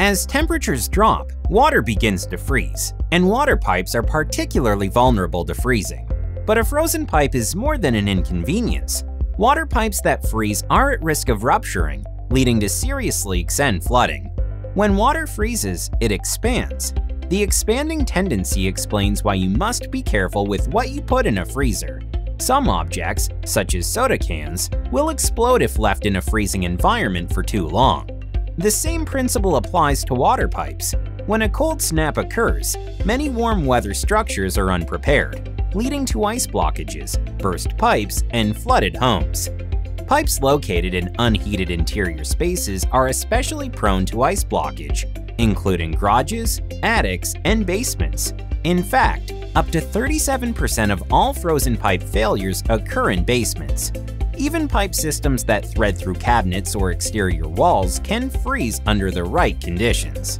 As temperatures drop, water begins to freeze, and water pipes are particularly vulnerable to freezing. But a frozen pipe is more than an inconvenience. Water pipes that freeze are at risk of rupturing, leading to serious leaks and flooding. When water freezes, it expands. The expanding tendency explains why you must be careful with what you put in a freezer. Some objects, such as soda cans, will explode if left in a freezing environment for too long. The same principle applies to water pipes. When a cold snap occurs, many warm weather structures are unprepared, leading to ice blockages, burst pipes, and flooded homes. Pipes located in unheated interior spaces are especially prone to ice blockage, including garages, attics, and basements. In fact, up to 37% of all frozen pipe failures occur in basements. Even pipe systems that thread through cabinets or exterior walls can freeze under the right conditions.